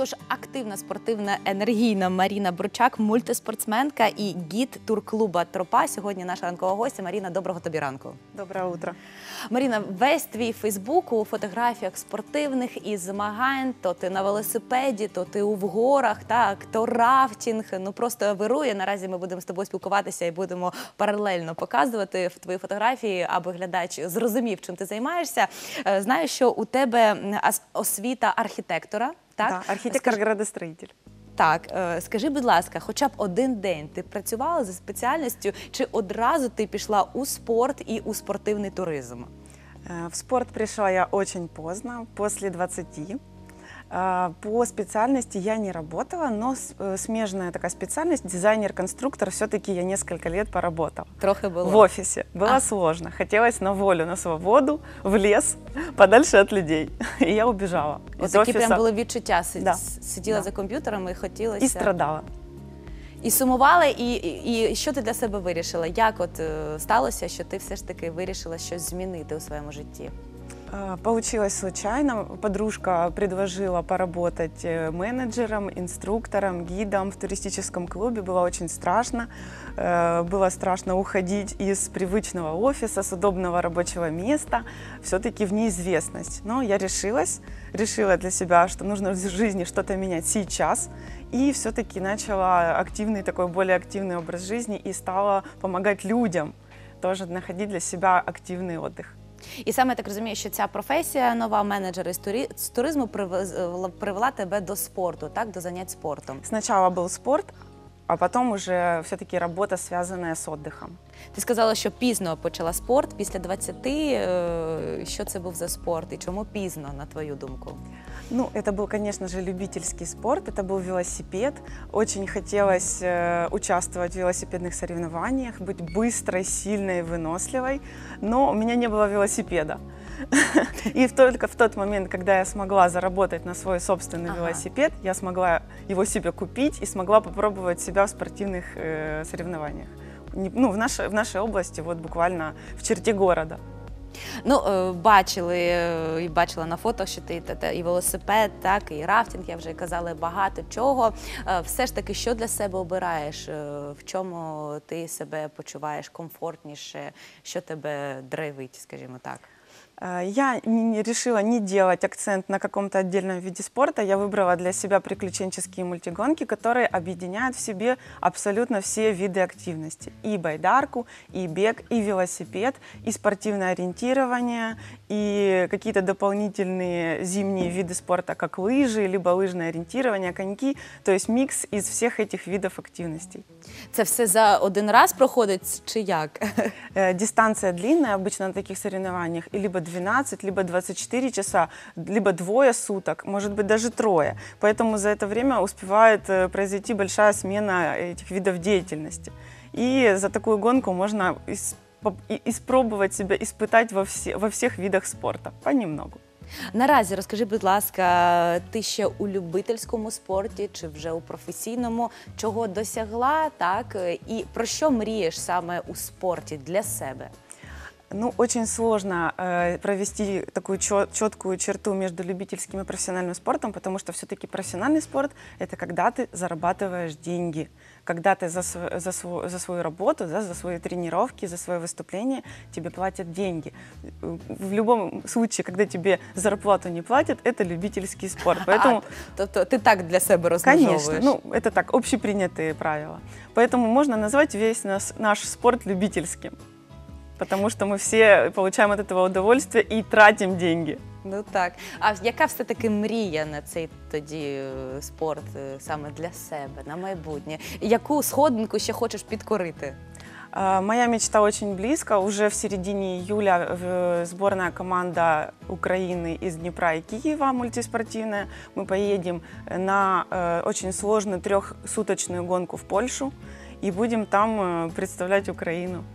Отож, активна спортивна енергійна Маріна Бручак, мультиспортсменка і гід турклуба Тропа. Сьогодні наша ранкова гостя. Маріна, доброго тобі ранку. Доброе утро. Маріна, весь твій Фейсбук у фотографіях спортивних і змагань. То ти на велосипеді, то ти у горах, так, то рафтінг. Ну просто вирує. Наразі ми будемо з тобою спілкуватися і будемо паралельно показувати в твої фотографії, аби глядач зрозумів, чим ти займаєшся. Е, Знаю, що у тебе освіта архітектора. Так, Да, архитектор градостроїтель. Так, е, скажи, будь ласка, хоча б один день ти працювала за спеціальністю, чи одразу ти пішла у спорт і у спортивний туризм? Э, В спорт пришла я очень поздно, после 20. Э, По специальности я не работала, но с- э, смежная такая специальность, дизайнер-конструктор, все-таки я несколько лет поработала. Трохи було. В офисе. Было А. сложно. Хотелось на волю, на свободу, в лес, подальше от людей. И я убежала Ось из такі офиса прям були відчуття. Си- Да. с- Сиділа Да. за комп'ютером і хотілося. и страдала. І сумувала, і, і, і що ти для себе вирішила? Як от е, сталося, що ти все ж таки вирішила щось змінити у своєму житті? А, Получилось случайно. Подружка предложила поработать э, менеджером, инструктором, гидом в туристическом клубе. Было очень страшно. Э, Было страшно уходить из привычного офиса, с удобного рабочего места, все-таки в неизвестность. Но я решилась, решила для себя, что нужно в жизни что-то менять сейчас. И все-таки начала активный такой, более активный образ жизни и стала помогать людям тоже находить для себя активный отдых. І саме так розумію, що ця професія нова менеджера з туризму привела тебе до спорту, так до занять спортом. Сначала был спорт, а потом уже все-таки работа, связанная с отдыхом. Ти сказала, що пізно почала спорт після 20. е, Що це був за спорт і чому пізно, на твою думку? Ну, это был, конечно же, любительский спорт, это был велосипед. Очень хотелось э, участвовать в велосипедных соревнованиях, быть быстрой, сильной, выносливой, но у меня не было велосипеда. И в- только в тот момент, когда я смогла заработать на свой собственный Ага. велосипед, я смогла его себе купить и смогла попробовать себя в спортивных э, соревнованиях. Не- Ну, в нашей, в нашей области, вот буквально в черте города. Ну, е, бачили е, і бачила на фото, що ти та- та і велосипед, так, і рафтинг, я вже казала багато чого. Е, Все ж таки, що для себе обираєш? Е, В чому ти себе почуваєш комфортніше, що тебе драйвить, скажімо так? Э, Я не- не решила не делать акцент на каком-то отдельном виде спорта. Я выбрала для себя приключенческие мультигонки, которые объединяют в себе абсолютно все виды активности. И байдарку, и бег, и велосипед, и спортивное ориентирование, и какие-то дополнительные зимние виды спорта, как лыжи, либо лыжное ориентирование, коньки. То есть микс из всех этих видов активностей. Це все за один раз проходить чи як? Э, Дистанция длинная обычно на таких соревнованиях, и либо 12, либо 24 часа, либо двое суток, может быть даже трое. Поэтому за это время успевает э, произойти большая смена этих видов деятельности. И за такую гонку можно ис- поп- и- испробовать себя, испытать во, все, во всех видах спорта, понемногу. Наразі розкажи, будь ласка, ти ще у любительському спорті чи вже у професійному, чого досягла, так і про що мрієш саме у спорті для себе? Ну, очень сложно э, провести такую четкую черту между любительским и профессиональным спортом, потому что все-таки профессиональный спорт – это когда ты зарабатываешь деньги, когда ты за, св- за, за свою работу, да, за свои тренировки, за свое выступление тебе платят деньги. В любом случае, когда тебе зарплату не платят, это любительский спорт. Поэтому А, тобто ти так для себе розмежовуєш? Конечно, ну это так, общепринятые правила. Поэтому можно назвать весь нас, наш спорт любительским. Потому что мы все получаем от этого удовольствие и тратим деньги. Ну так. А яка все-таки мрія на цей тоді е, спорт е, саме для себе, на майбутнє? Яку сходинку ще хочеш підкорити? А, Моя мечта очень близко. Уже в середине июля э, сборная команда Украины из Днепра и Киева мультиспортивная. Мы поедем на э, очень сложную трехсуточную гонку в Польшу и будем там э, представлять Украину.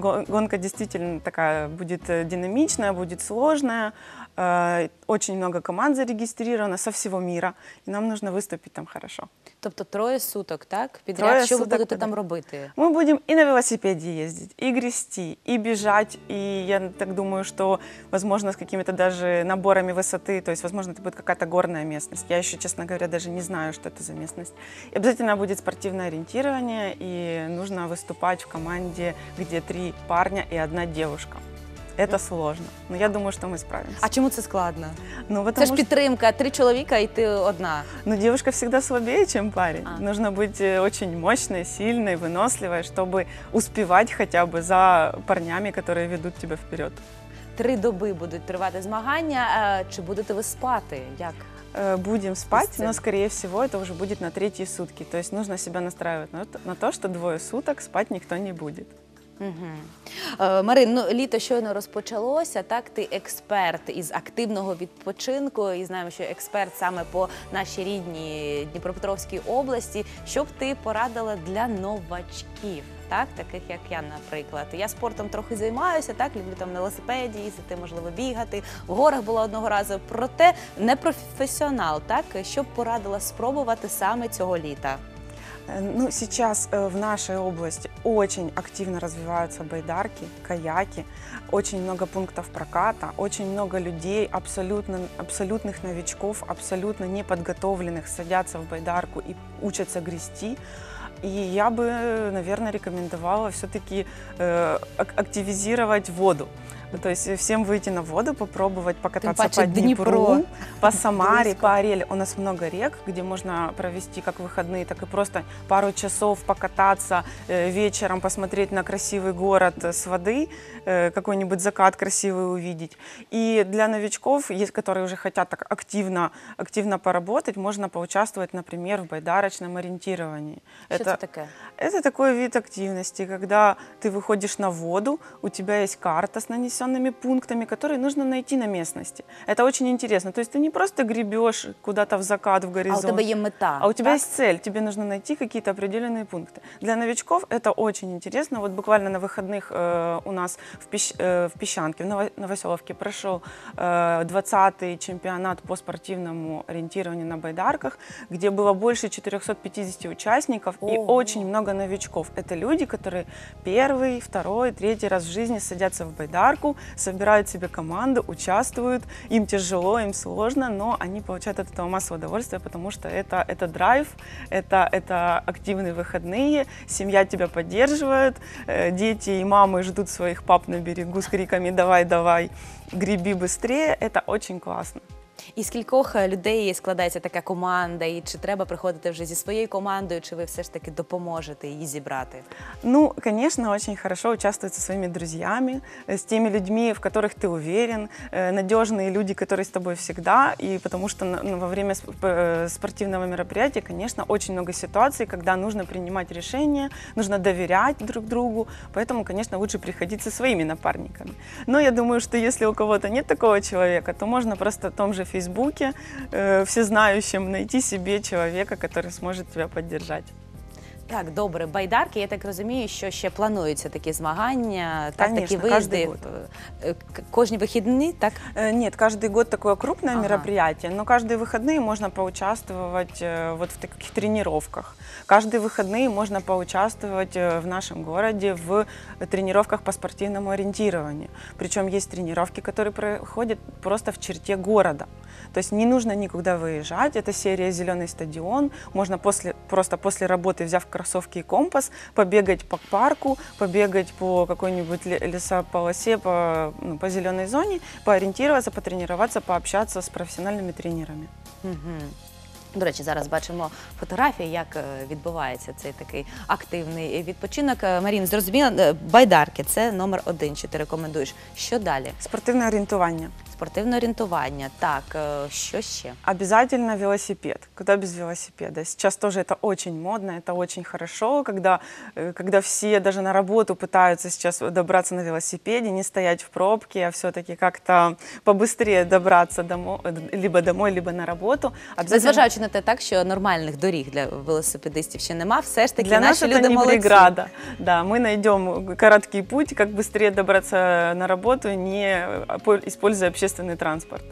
Го- Гонка действительно такая будет э, динамичная, будет сложная. Э, Очень много команд зарегистрировано со всего мира, и нам нужно выступить там хорошо. Тобто троє суток, так? Підряд, Троє що ви суток будете там підряд. робити? Мы будем и на велосипеде ездить, и грести, и бежать, и я так думаю, что, возможно, с какими-то даже наборами высоты, то есть, возможно, это будет какая-то горная местность. Я еще, честно говоря, даже не знаю, что это за местность. И обязательно будет спортивное ориентирование, и нужно выступать в команде, где три парня и одна девушка. Это сложно, но я думаю, что мы справимся. А чому це складно? ну, Це потому ж что підтримка, три чоловіка і ти одна. ну, девушка всегда слабее, чем парень. А. Нужно быть э, очень мощной, сильной, выносливой, чтобы успевать хотя бы за парнями, которые ведут тебя вперед. Три доби будуть тривати змагання. Е, Чи будете ви спати? Як? Э, Будем спать, Сцена. но, скорее всего, это уже будет на третьи сутки. То есть нужно себя настраивать на то, на то что двое суток спать никто не будет. Е, Марин, ну літо щойно розпочалося. Так, ти експерт із активного відпочинку, і знаємо, що експерт саме по нашій рідній Дніпропетровській області. Що б ти порадила для новачків, так таких як я, наприклад. Я спортом трохи займаюся, так люблю там на велосипеді їздити, можливо, бігати. В горах була одного разу. Проте не професіонал, так що б порадила спробувати саме цього літа. Э, Ну, сейчас э, в нашей области очень активно развиваются байдарки, каяки, очень много пунктов проката, очень много людей, абсолютно, абсолютных новичков, абсолютно неподготовленных, садятся в байдарку и учатся грести. И я бы, э, наверное, рекомендовала все-таки ак- активизировать воду. Ну, То есть всем выйти на воду, попробовать покататься паче по. Днепру, по Самаре, по Ореле. У нас много рек, где можно провести как выходные, так и просто пару часов покататься э, вечером, посмотреть на красивый город э, с воды, э, какой-нибудь закат красивый увидеть. И для новичков, которые уже хотят так активно, активно поработать, можно поучаствовать, например, в байдарочном ориентировании. Що це таке? Это такой вид активности, когда ты выходишь на воду, у тебя есть карта с нанесенными пунктами, которые нужно найти на местности. Это очень интересно. То есть ты не просто гребешь куда-то в закат, в А у горизонт. тебе є мета. А у тебя так? есть цель, тебе нужно найти какие-то определенные пункты. Для новичков это очень интересно. Вот буквально на выходных э, у нас в, Пещ- э, в Песчанке, в Ново- Новоселовке прошел э, 20-й чемпионат по спортивному ориентированию на байдарках, где было больше 450 участников и Ого. очень много новичков. Это люди, которые первый, второй, третий раз в жизни садятся в байдарку, собирают себе команду, участвуют. Им тяжело, им сложно, но они получают от этого массу удовольствия, потому что это, это драйв, это, это активные выходные, семья тебя поддерживает, э, дети и мамы ждут своих пап на берегу с криками «давай, давай, греби быстрее». Это очень классно. І з кількох е, людей складається така команда, і чи треба приходити вже зі своєю командою, чи ви все ж таки допоможете її зібрати? Ну, конечно, очень хорошо участвовать со своими друзьями, э, с теми людьми, в которых ты уверен, э, надежные люди, которые с тобой всегда. И потому что на- ну, во время сп- э, спортивного мероприятия, конечно, очень много ситуаций, когда нужно принимать решения, нужно доверять друг другу. Поэтому, конечно, лучше приходить со своими напарниками. Но я думаю, что если у кого-то нет такого человека, то можно просто в том же Фейсбуке, э, всезнающем, найти себе человека, который сможет тебя поддержать. Так, добре, байдарки. Я так розумію, що ще плануються такі змагання, так, такі Конечно, виїзди кожний год. е, к- кожні вихідні, так? Э, Нет, каждый год такое крупное Ага. мероприятие, но каждые выходные можно поучаствовать э, вот в таких тренировках. Каждые выходные можно поучаствовать э, в нашем городе в тренировках по спортивному ориентированию. Причем есть тренировки, которые проходят просто в черте города. То есть не нужно никуда выезжать. Это серия «Зеленый стадион». Можно после, просто после работы, взяв кроссовки и компас, побегать по парку, побегать по какой-нибудь лесополосе, по, ну, по зеленой зоне, поориентироваться, потренироваться, пообщаться с профессиональными тренерами. Угу. До речі, зараз бачимо фотографії, як е, відбувається цей такий активний відпочинок. Е, Марін, зрозуміла, е, байдарки це номер один, що ти рекомендуєш. Що далі? Спортивное ориентование Спортивне орієнтування. Так, е, що ще? Обязательно велосипед. Куда без велосипеда? Сейчас тоже это очень модно, это очень хорошо, когда, э, когда все даже на работу пытаются сейчас добраться на велосипеде, не стоять в пробке, а все-таки как-то побыстрее добраться домой, либо домой, либо на работу. Незважаючи на те, так що нормальних доріг для велосипедистів ще нема, все ж таки Для наші нас это люди не молодці. преграда. Да, мы найдем короткий путь, как быстрее добраться на работу, не э, по- используя общественный общественный транспорт.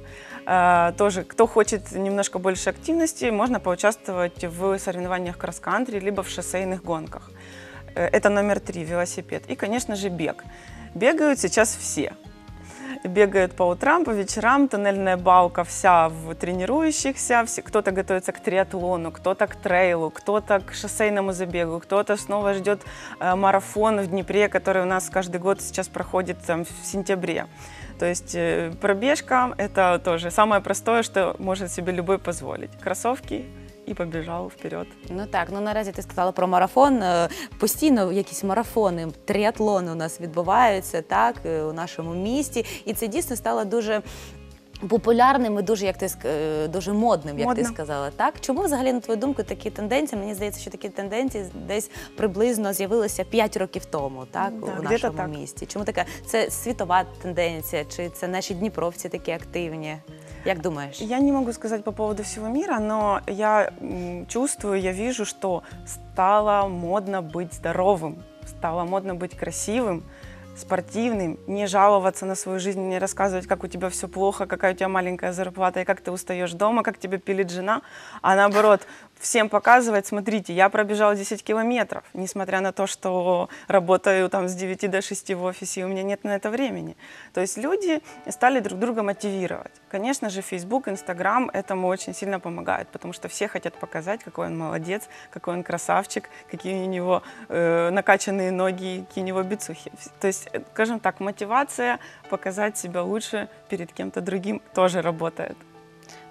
Э, Тоже, кто хочет немножко больше активности, можно поучаствовать в соревнованиях кросс-кантри, либо в шоссейных гонках. Э, Это номер три, велосипед. И, конечно же, бег. Бегают сейчас все. Бегают по утрам, по вечерам, тоннельная балка вся в тренирующихся, кто-то готовится к триатлону, кто-то к трейлу, кто-то к шоссейному забегу, кто-то снова ждет э, марафон в Днепре, который у нас каждый год сейчас проходит там, в сентябре. То есть э, пробежка – это тоже самое простое, что может себе любой позволить. Кроссовки і побіжав вперед. Ну так, ну наразі ти сказала про марафон. Е, Постійно якісь марафони, тріатлони у нас відбуваються так е, у нашому місті, і це дійсно стало дуже. Популярним і дуже, як ти ск- е, дуже модним, як ти Модно. сказала. Так чому взагалі на твою думку такі тенденції? Мені здається, що такі тенденції десь приблизно з'явилися 5 років тому, так Да, у где-то нашому так. місті. Чому така це світова тенденція? Чи це наші дніпровці такі активні? Як думаєш? Я не могу сказать по поводу всего мира, но я м, чувствую, я вижу, что стало модно быть здоровым, стало модно быть красивым, спортивным, не жаловаться на свою жизнь, не рассказывать, как у тебя все плохо, какая у тебя маленькая зарплата и как ты устаешь дома, как тебя пилит жена, а наоборот, всем показывать, смотрите, я пробежал 10 километров, несмотря на то, что работаю там с 9 до 6 в офисе, и у меня нет на это времени. То есть люди стали друг друга мотивировать. Конечно же, Facebook, Instagram этому очень сильно помогают, потому что все хотят показать, какой он молодец, какой он красавчик, какие у него э, накачанные ноги, какие у него бицухи. То есть, э, скажем так, мотивация показать себя лучше перед кем-то другим тоже работает.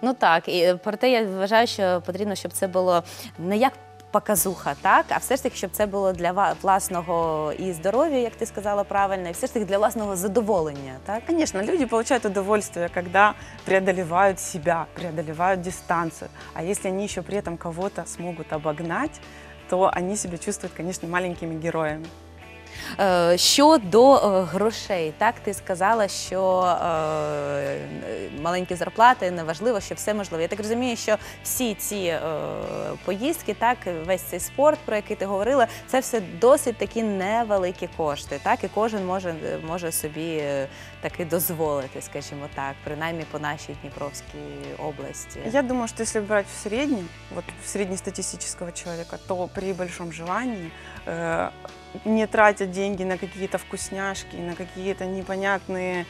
Ну так, і проте я вважаю, що потрібно, щоб це було не як показуха, так, а все ж таки, щоб це було для власного і здоров'я, як ти сказала правильно, і все ж таки для власного задоволення, так? Конечно, люди получают удовольствие, когда преодолевают себя, преодолевают дистанцию. А если они еще при этом кого-то смогут обогнать, то они себя чувствуют, конечно, маленькими героями. Е, Щодо е, грошей, так ти сказала, що е, маленькі зарплати неважливо, що все можливо. Я так розумію, що всі ці е, поїздки, так весь цей спорт, про який ти говорила, це все досить такі невеликі кошти. Так, і кожен може, може собі е, таки дозволити, скажімо так, принаймні по нашій Дніпровській області. Я думаю, что если брать в среднем, вот в среднестатистического человека, то при большом желании э, не тратят деньги на какие-то вкусняшки, на какие-то непонятные э,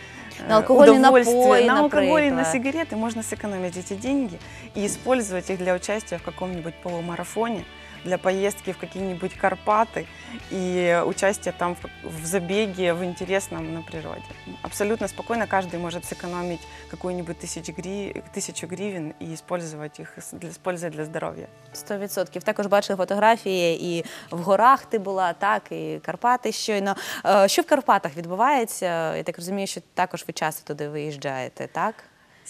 На алкогольные удовольствия, напои, на алкоголь и на например. сигареты. Можно сэкономить эти деньги и использовать их для участия в каком-нибудь полумарафоне, для поездки в какие-нибудь Карпаты и участия там в, в забеге, в интересном на природе. Абсолютно спокойно каждый может сэкономить какую-нибудь тысяч гри- тысячу гривен и использовать их с- для, использовать для здоровья. Сто відсотків. Також бачили фотографії і в горах ти була, так, і Карпати щойно. Е, Що в Карпатах відбувається? Я так розумію, що також ви часто туди виїжджаєте, так?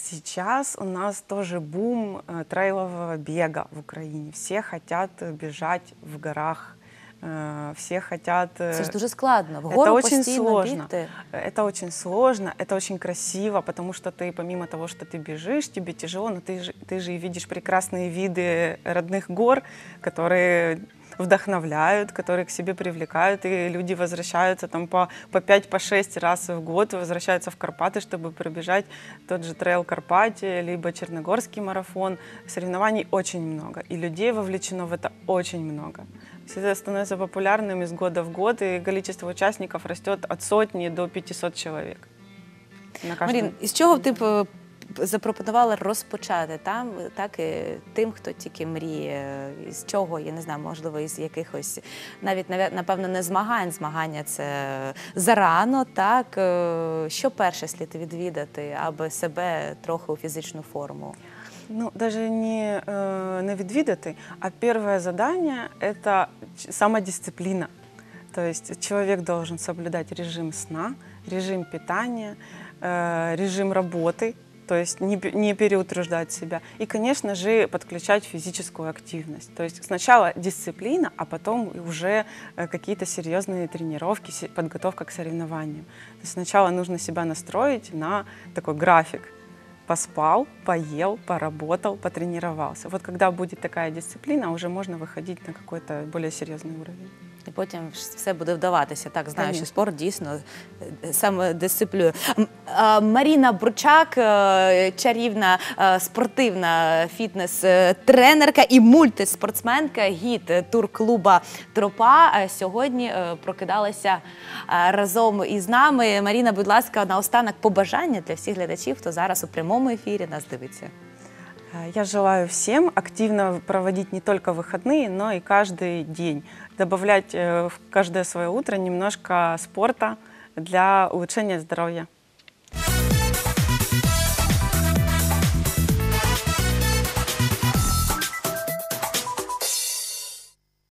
Сейчас у нас тоже бум э, трейлового бега в Украине. Все хотят э, бежать в горах, э, все хотят... Це ж дуже складно. В Это очень сложно. бігти. Это очень сложно, это очень красиво, потому что ты, помимо того, что ты бежишь, тебе тяжело, но ты же, ты же и видишь прекрасные виды родных гор, которые вдохновляют, которые к себе привлекают, и люди возвращаются там по, по 5, по 6 раз в год, возвращаются в Карпаты, чтобы пробежать тот же трейл Карпатия, либо Черногорский марафон. Соревнований очень много, и людей вовлечено в это очень много. Есть Это становится популярным из года в год, и количество участников растет от сотни до 500 человек. Чого б ти б е, запропонувала розпочати там, так і тим, хто тільки мріє, із чого, я не знаю, можливо, із якихось навіть навя- напевно не змагань. Змагання це зарано, так е, що перше слід відвідати, аби себе трохи у фізичну форму. Ну, даже не, э, не відвідати, а первое задание – это ч- самодисциплина. То есть человек должен соблюдать режим сна, режим питания, э, режим работы, То есть не, не переутруждать себя. И, конечно же, подключать физическую активность. То есть сначала дисциплина, а потом уже э, какие-то серьезные тренировки, подготовка к соревнованиям. То есть сначала нужно себя настроить на такой график поспал, поел, поработал, потренировался. Вот когда будет такая дисциплина, уже можно выходить на какой-то более серьезный уровень. І потім все буде вдаватися. Так, знаю, що спорт дійсно е, саме дисциплює. Маріна Бурчак, е, чарівна е, спортивна фітнес-тренерка і мультиспортсменка, гід турклуба Тропа. Сьогодні прокидалася разом із нами. Маріна, будь ласка, наостанок побажання для всіх глядачів, хто зараз у прямому ефірі нас дивиться. Э, Я желаю всем активно проводить не только выходные, но и каждый день. Добавлять э, в каждое свое утро немножко спорта для улучшения здоровья.